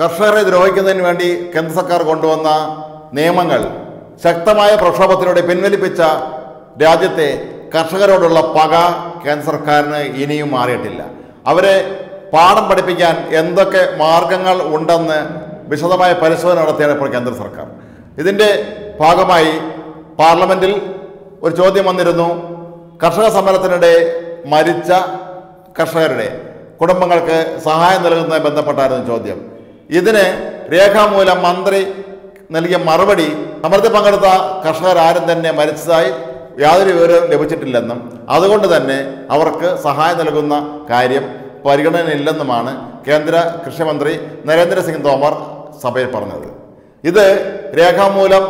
കർഷകരെ ദ്രോഹിക്കുന്നതിന് വേണ്ടി കേന്ദ്ര സർക്കാർ കൊണ്ടുവന്ന നിയമങ്ങൾ ശക്തമായ പ്രക്ഷോഭത്തിലൂടെ പിൻവലിപ്പിച്ച രാജ്യത്തെ കർഷകരോടുള്ള പക കേന്ദ്ര സർക്കാരിന് ഇനിയും മാറിയിട്ടില്ല. അവരെ പാഠം പഠിപ്പിക്കാൻ എന്തൊക്കെ മാർഗങ്ങൾ ഉണ്ടെന്ന് വിശദമായ പരിശോധന നടത്തിയാണ് ഇപ്പോൾ കേന്ദ്ര സർക്കാർ. ഇതിന്റെ ഭാഗമായി പാർലമെന്റിൽ ഒരു ചോദ്യം വന്നിരുന്നു. കർഷക സമരത്തിനിടെ മരിച്ച കർഷകരുടെ കുടുംബങ്ങൾക്ക് സഹായം നൽകുന്നതുമായി ബന്ധപ്പെട്ടായിരുന്നു ചോദ്യം. ഇതിന് രേഖാമൂലം മന്ത്രി നൽകിയ മറുപടി സമരത്തിൽ പങ്കെടുത്ത കർഷകർ ആരും തന്നെ മരിച്ചതായി യാതൊരു വിവരവും ലഭിച്ചിട്ടില്ലെന്നും അതുകൊണ്ട് തന്നെ അവർക്ക് സഹായം നൽകുന്ന കാര്യം പരിഗണനയില്ലെന്നുമാണ് കേന്ദ്ര കൃഷിമന്ത്രി നരേന്ദ്രസിംഗ് തോമർ സഭയിൽ പറഞ്ഞത്. ഇത് രേഖാമൂലം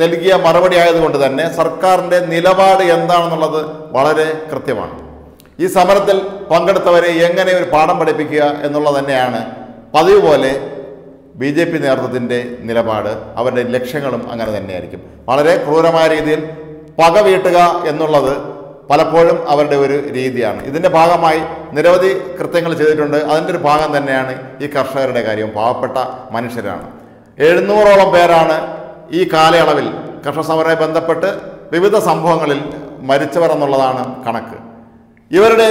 നൽകിയ മറുപടി ആയതുകൊണ്ട് തന്നെ സർക്കാരിന്റെ നിലപാട് എന്താണെന്നുള്ളത് വളരെ കൃത്യമാണ്. ഈ സമരത്തിൽ പങ്കെടുത്തവരെ എങ്ങനെ ഒരു പാഠം പഠിപ്പിക്കുക എന്നുള്ളത് തന്നെയാണ് പതിവ് പോലെ ബി ജെ പി നേതൃത്വത്തിന്റെ നിലപാട് അവരുടെ ലക്ഷ്യങ്ങളും അങ്ങനെ തന്നെയായിരിക്കും. വളരെ ക്രൂരമായ രീതിയിൽ പക വീട്ടുക എന്നുള്ളത് പലപ്പോഴും അവരുടെ ഒരു രീതിയാണ്. ഇതിന്റെ ഭാഗമായി നിരവധി കൃത്യങ്ങൾ ചെയ്തിട്ടുണ്ട്. അതിന്റെ ഒരു ഭാഗം തന്നെയാണ് ഈ കർഷകരുടെ കാര്യം പാവപ്പെട്ട മനുഷ്യരാണ്. എഴുന്നൂറോളം പേരാണ് ഈ കാലയളവിൽ കർഷക സമരവുമായി ബന്ധപ്പെട്ട് വിവിധ സംഭവങ്ങളിൽ മരിച്ചവർ എന്നുള്ളതാണ് കണക്ക്. ഇവരുടെ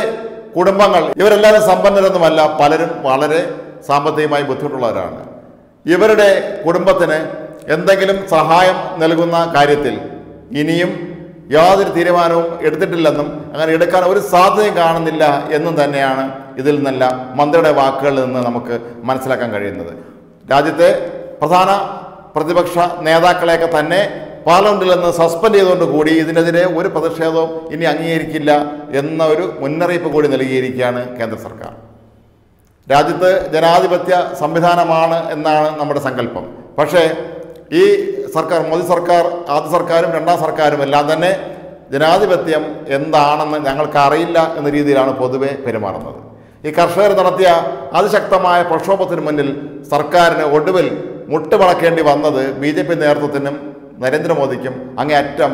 കുടുംബങ്ങൾ ഇവരെല്ലാവരും സമ്പന്നരൊന്നുമല്ല പലരും വളരെ സാമ്പത്തികമായി ബുദ്ധിമുട്ടുള്ളവരാണ്. ഇവരുടെ കുടുംബത്തിന് എന്തെങ്കിലും സഹായം നൽകുന്ന കാര്യത്തിൽ ഇനിയും യാതൊരു തീരുമാനവും എടുത്തിട്ടില്ലെന്നും അങ്ങനെ എടുക്കാൻ ഒരു സാധ്യതയും കാണുന്നില്ല എന്നും തന്നെയാണ് ഇതിൽ നിന്നല്ല മന്ത്രിയുടെ വാക്കുകളിൽ നിന്ന് നമുക്ക് മനസ്സിലാക്കാൻ കഴിയുന്നത്. രാജ്യത്തെ പ്രധാന പ്രതിപക്ഷ നേതാക്കളെയൊക്കെ തന്നെ പാർലമെന്റിൽ നിന്ന് സസ്പെൻഡ് ചെയ്തുകൊണ്ട് കൂടി ഇതിനെതിരെ ഒരു പ്രതിഷേധവും ഇനി അംഗീകരിക്കില്ല എന്ന ഒരു മുന്നറിയിപ്പ് കൂടി നൽകിയിരിക്കുകയാണ് കേന്ദ്ര സർക്കാർ. രാജ്യത്ത് ജനാധിപത്യ സംവിധാനമാണ് എന്നാണ് നമ്മുടെ സങ്കല്പം. പക്ഷേ ഈ സർക്കാർ മോദി സർക്കാർ ആദ്യ സർക്കാരും രണ്ടാം സർക്കാരും എല്ലാം തന്നെ ജനാധിപത്യം എന്താണെന്ന് ഞങ്ങൾക്ക് അറിയില്ല എന്ന രീതിയിലാണ് പൊതുവെ പെരുമാറുന്നത്. ഈ കർഷകർ നടത്തിയ അതിശക്തമായ പ്രക്ഷോഭത്തിന് മുന്നിൽ സർക്കാരിന് ഒടുവിൽ മുട്ടുമടക്കേണ്ടി വന്നത് ബി ജെ പി നേതൃത്വത്തിനും നരേന്ദ്രമോദിക്കും അങ്ങേയറ്റം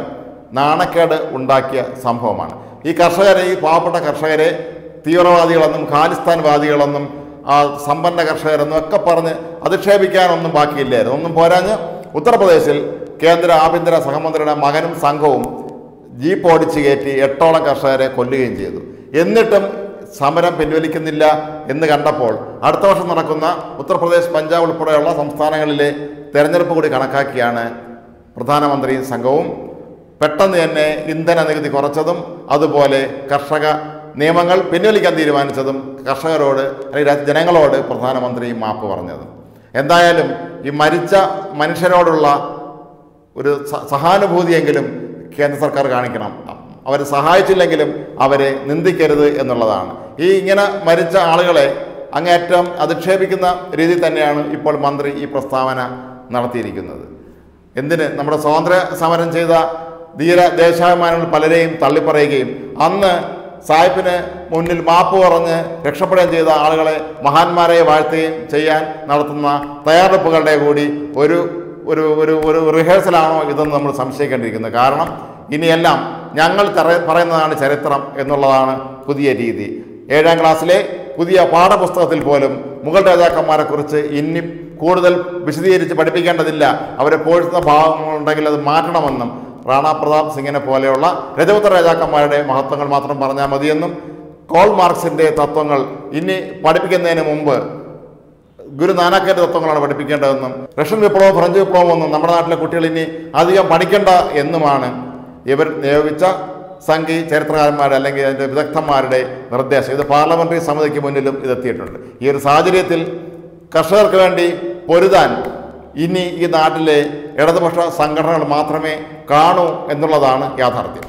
നാണക്കേട് ഉണ്ടാക്കിയ സംഭവമാണ്. ഈ കർഷകരെ ഈ പാവപ്പെട്ട കർഷകരെ തീവ്രവാദികളെന്നും ഖാലിസ്ഥാൻവാദികളെന്നും ആ സമ്പന്ന കർഷകരെന്നും ഒക്കെ പറഞ്ഞ് അധിക്ഷേപിക്കാനൊന്നും ബാക്കിയില്ലായിരുന്നു. ഒന്നും പോരാഞ്ഞ് ഉത്തർപ്രദേശിൽ കേന്ദ്ര ആഭ്യന്തര സഹമന്ത്രിയുടെ മകനും സംഘവും ജീപ്പ് ഓടിച്ച് കയറ്റി എട്ടോളം കർഷകരെ കൊല്ലുകയും ചെയ്തു. എന്നിട്ടും സമരം പിൻവലിക്കുന്നില്ല എന്ന് കണ്ടപ്പോൾ അടുത്ത വർഷം നടക്കുന്ന ഉത്തർപ്രദേശ് പഞ്ചാബ് ഉൾപ്പെടെയുള്ള സംസ്ഥാനങ്ങളിലെ തെരഞ്ഞെടുപ്പ് കൂടി കണക്കാക്കിയാണ് പ്രധാനമന്ത്രിയും സംഘവും. പെട്ടെന്ന് തന്നെ ഇന്ധന നികുതി കുറച്ചതും അതുപോലെ കർഷക നിയമങ്ങൾ പിൻവലിക്കാൻ തീരുമാനിച്ചതും കർഷകരോട് അല്ലെങ്കിൽ ജനങ്ങളോട് പ്രധാനമന്ത്രി മാപ്പ് പറഞ്ഞത്. എന്തായാലും ഈ മരിച്ച മനുഷ്യരോടുള്ള ഒരു സഹാനുഭൂതിയെങ്കിലും കേന്ദ്ര സർക്കാർ കാണിക്കണം. അവരെ സഹായിച്ചില്ലെങ്കിലും അവരെ നിന്ദിക്കരുത് എന്നുള്ളതാണ്. ഈ ഇങ്ങനെ മരിച്ച ആളുകളെ അങ്ങേറ്റം അധിക്ഷേപിക്കുന്ന രീതിയിൽ തന്നെയാണ് ഇപ്പോൾ മന്ത്രി ഈ പ്രസ്താവന നടത്തിയിരിക്കുന്നത്. എന്തിന്? നമ്മുടെ സ്വാതന്ത്ര്യ സമരം ചെയ്ത ധീര ദേശാഭിമാനികൾ പലരെയും തള്ളിപ്പറയുകയും അന്ന് സായിപ്പിന് മുന്നിൽ മാപ്പ് പറഞ്ഞ് രക്ഷപ്പെടുകയും ചെയ്ത ആളുകളെ മഹാന്മാരെ വാഴ്ത്തുകയും ചെയ്യാൻ നടത്തുന്ന തയ്യാറെടുപ്പുകളുടെ കൂടി ഒരു ഒരു ഒരു ഒരു റിഹേഴ്സലാണോ ഇതെന്ന് നമ്മൾ സംശയിക്കേണ്ടിയിരിക്കുന്നത് കാരണം ഇനിയെല്ലാം ഞങ്ങൾ പറയുന്നതാണ് ചരിത്രം എന്നുള്ളതാണ് പുതിയ രീതി. ഏഴാം ക്ലാസ്സിലെ പുതിയ പാഠപുസ്തകത്തിൽ പോലും മുഗൾ രാജാക്കന്മാരെക്കുറിച്ച് ഇനി കൂടുതൽ വിശദീകരിച്ച് പഠിപ്പിക്കേണ്ടതില്ല. അവരെ പോഴ്ത്തുന്ന ഭാഗങ്ങളുണ്ടെങ്കിൽ അത് മാറ്റണമെന്നും റാണ പ്രതാപ് സിംഗിനെ പോലെയുള്ള രജപുത്ര രാജാക്കന്മാരുടെ മഹത്വങ്ങൾ മാത്രം പറഞ്ഞാൽ മതിയെന്നും കോൾ മാർക്സിന്റെ തത്വങ്ങൾ ഇനി പഠിപ്പിക്കുന്നതിന് മുമ്പ് ഗുരു നാനാക്കിന്റെ തത്വങ്ങളാണ് പഠിപ്പിക്കേണ്ടതെന്നും റഷ്യൻ വിപ്ലവം ഫ്രഞ്ച് വിപ്ലവം ഒന്നും നമ്മുടെ നാട്ടിലെ കുട്ടികൾ ഇനി അധികം പഠിക്കേണ്ട എന്നുമാണ് ഇവർ നിയോഗിച്ച സംഘി ചരിത്രകാരന്മാരുടെ അല്ലെങ്കിൽ അതിന്റെ വിദഗ്ധന്മാരുടെ നിർദ്ദേശം. ഇത് പാർലമെന്ററി സമിതിക്ക് മുന്നിലും ഇതെത്തിയിട്ടുണ്ട്. ഈ ഒരു സാഹചര്യത്തിൽ കർഷകർക്ക് വേണ്ടി പൊരുതാൻ ഇനി ഈ നാട്ടിലെ ഇടതുപക്ഷ സംഘടനകൾ മാത്രമേ കാണൂ എന്നുള്ളതാണ് യാഥാർത്ഥ്യം.